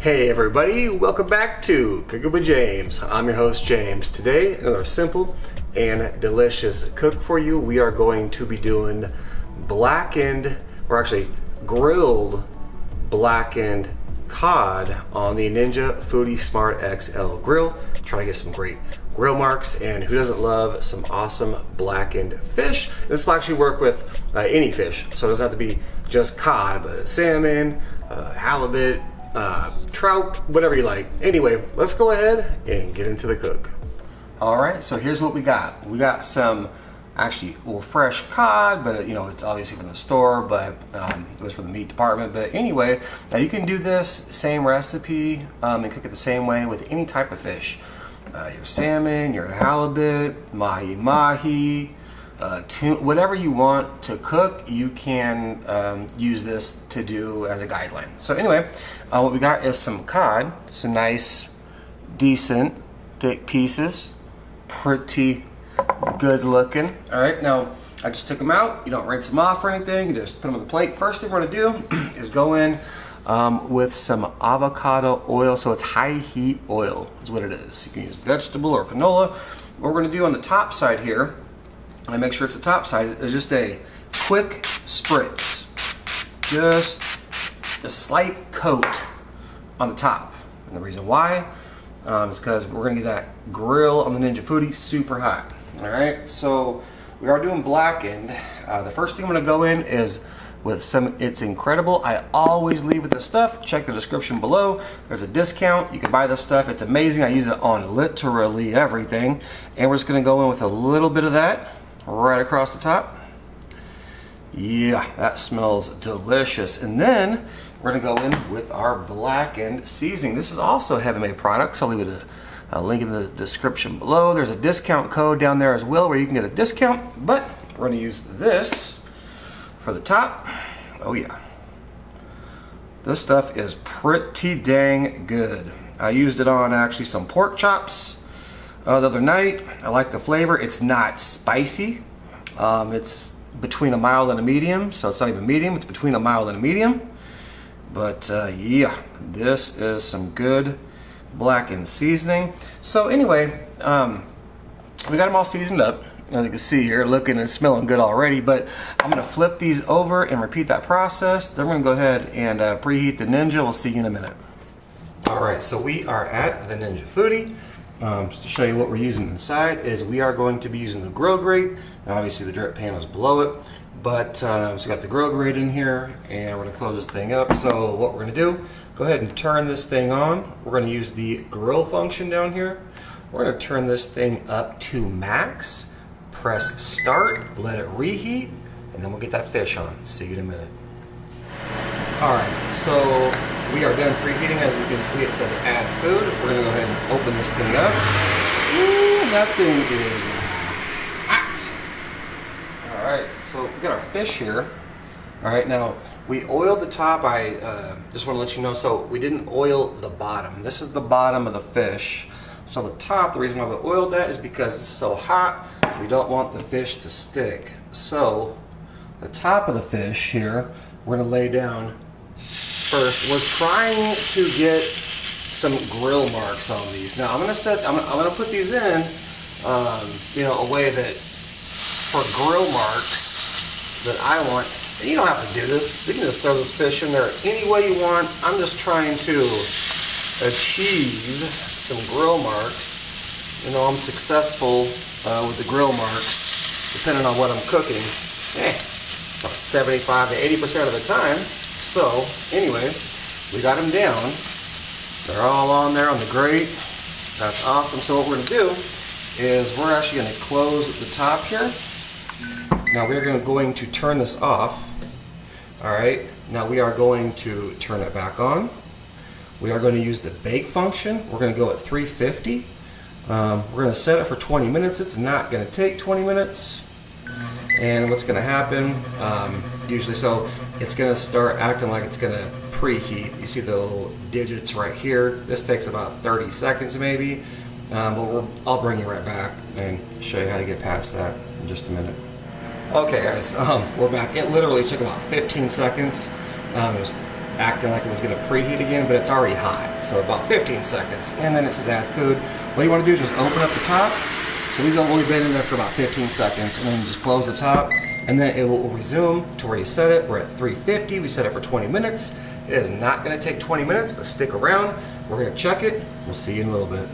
Hey everybody, welcome back to Cooking with James. I'm your host James. Today, another simple and delicious cook for you. We are going to be doing blackened, or actually grilled blackened cod on the Ninja Foodi Smart XL grill. Trying to get some great grill marks and who doesn't love some awesome blackened fish? This will actually work with uh, any fish, so it doesn't have to be just cod, but salmon, uh, halibut, uh, trout, whatever you like. Anyway, let's go ahead and get into the cook. All right, so here's what we got. We got some actually well fresh cod, but you know it's obviously from the store, but um, it was from the meat department. But anyway, now you can do this same recipe um, and cook it the same way with any type of fish. Uh, your salmon, your halibut, mahi mahi, uh, tune, whatever you want to cook, you can um, use this to do as a guideline. So anyway, uh, what we got is some cod, some nice, decent, thick pieces, pretty good looking. All right, now I just took them out. You don't rinse them off or anything. You just put them on the plate. First thing we're gonna do is go in um, with some avocado oil. So it's high heat oil is what it is. You can use vegetable or canola. What we're gonna do on the top side here, and make sure it's the top side, It's just a quick spritz. Just a slight coat on the top. And the reason why um, is because we're gonna get that grill on the Ninja Foodi super hot. All right, so we are doing blackened. Uh, the first thing I'm gonna go in is with some It's Incredible. I always leave with this stuff. Check the description below. There's a discount. You can buy this stuff. It's amazing. I use it on literally everything. And we're just gonna go in with a little bit of that right across the top. Yeah, that smells delicious. And then we're gonna go in with our blackened seasoning. This is also Heaven Made product, so I'll leave it a, a, link in the description below. There's a discount code down there as well where you can get a discount, but we're gonna use this for the top. Oh yeah. This stuff is pretty dang good. I used it on actually some pork chops uh, the other night. I like the flavor. It's not spicy. Um, it's between a mild and a medium, so it's not even medium, it's between a mild and a medium. But uh, yeah, this is some good blackened seasoning. So anyway, um, we got them all seasoned up. As you can see here, looking and smelling good already, but I'm gonna flip these over and repeat that process. Then we're gonna go ahead and uh, preheat the Ninja. We'll see you in a minute. All right, so we are at the Ninja Foodi. Um, just to show you what we're using inside is we are going to be using the grill grate. Now obviously the drip pan is below it, but uh, so we got the grill grate in here and we're going to close this thing up. So what we're going to do, go ahead and turn this thing on. We're going to use the grill function down here. We're going to turn this thing up to max, press start, let it reheat, and then we'll get that fish on. See you in a minute. All right, so we are done preheating. As you can see, it says add food. We're gonna go ahead and open this thing up. Ooh, that thing is hot. All right, so we got our fish here. All right, now we oiled the top. I uh, just want to let you know, so we didn't oil the bottom. This is the bottom of the fish. So the top, the reason why we oiled that is because it's so hot, we don't want the fish to stick. So the top of the fish here, we're gonna lay down first. We're trying to get some grill marks on these. Now I'm gonna set, I'm, I'm gonna put these in, um, you know, a way that for grill marks that I want. You don't have to do this. You can just throw this fish in there any way you want. I'm just trying to achieve some grill marks. You know, I'm successful uh, with the grill marks, depending on what I'm cooking. Eh, about 75 to 80% of the time. So anyway, we got them down. They're all on there on the grate. That's awesome. So what we're gonna do is we're actually gonna close the top here. Now we're gonna, going to turn this off. All right, now we are going to turn it back on. We are going to use the bake function. We're going to go at 350. Um, we're going to set it for 20 minutes. It's not going to take 20 minutes. And what's going to happen, um, usually, so it's going to start acting like it's going to preheat. You see the little digits right here. This takes about 30 seconds maybe. Um, but I'll bring you right back and show you how to get past that in just a minute. Okay guys, um, we're back. It literally took about 15 seconds. Um, it was acting like it was gonna preheat again, but it's already hot. So about 15 seconds. And then it says add food. What you wanna do is just open up the top. So these have only been in there for about 15 seconds. And then you just close the top and then it will resume to where you set it. We're at 350, we set it for 20 minutes. It is not gonna take 20 minutes, but stick around. We're gonna check it. We'll see you in a little bit.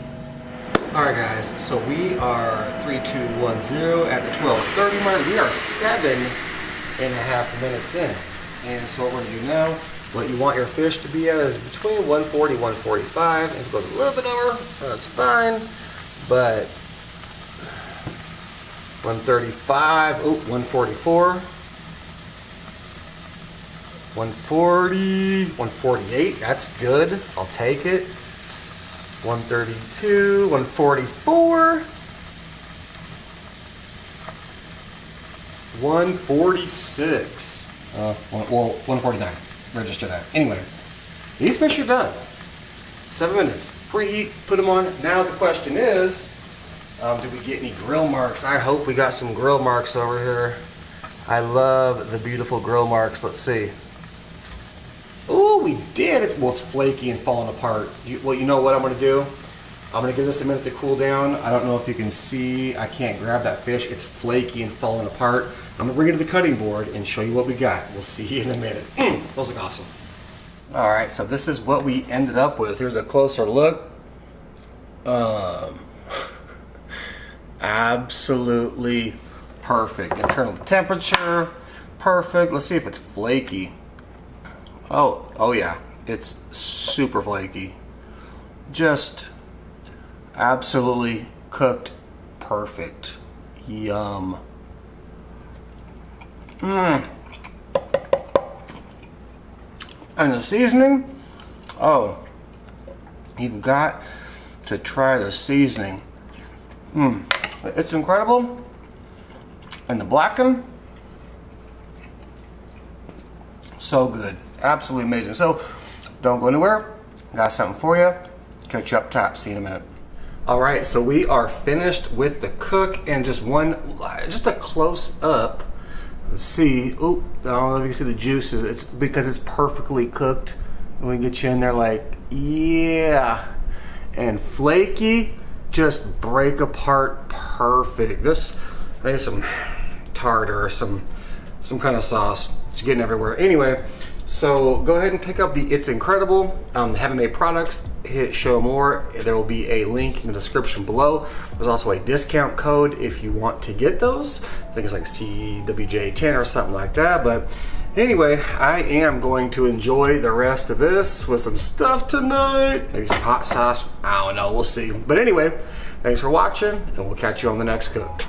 All right, guys, so we are 3210 at the 1230 mark. We are seven and a half minutes in. And so what we're gonna do now, what you want your fish to be at is between 140, 145. If it goes a little bit over, that's fine. But 135, oh, 144. 140, 148, that's good. I'll take it. 132, 144. 146. Uh, well, 149. Register that. Anyway, these fish are done. Seven minutes. Preheat, put them on. Now the question is, um, did we get any grill marks? I hope we got some grill marks over here. I love the beautiful grill marks. Let's see. Oh, we did. It's, well, it's flaky and falling apart. You, well, you know what I'm going to do? I'm going to give this a minute to cool down. I don't know if you can see. I can't grab that fish. It's flaky and falling apart. I'm going to bring it to the cutting board and show you what we got. We'll see you in a minute. Mm, those look awesome. All right, so this is what we ended up with. Here's a closer look. Um, absolutely perfect. Internal temperature, perfect. Let's see if it's flaky. Oh, oh yeah, it's super flaky. Just absolutely cooked perfect. Yum. Mmm. And the seasoning, oh, you've got to try the seasoning. Mmm, it's incredible. And the blacken, so good. Absolutely amazing. So don't go anywhere. Got something for you. Catch you up top. See you in a minute. All right, so we are finished with the cook and just one, just a close up. Let's see. Oh, I don't know if you can see the juices. It's because it's perfectly cooked. And we get you in there like, yeah. And flaky, just break apart perfect. This, I need some tartar some, some kind of sauce. It's getting everywhere. Anyway, so go ahead and pick up the It's Incredible um, Heaven Made products. Hit show more. There will be a link in the description below. There's also a discount code if you want to get those. I think it's like CWJ10 or something like that. But anyway, I am going to enjoy the rest of this with some stuff tonight. Maybe some hot sauce. I don't know. We'll see. But anyway, thanks for watching, and we'll catch you on the next cook.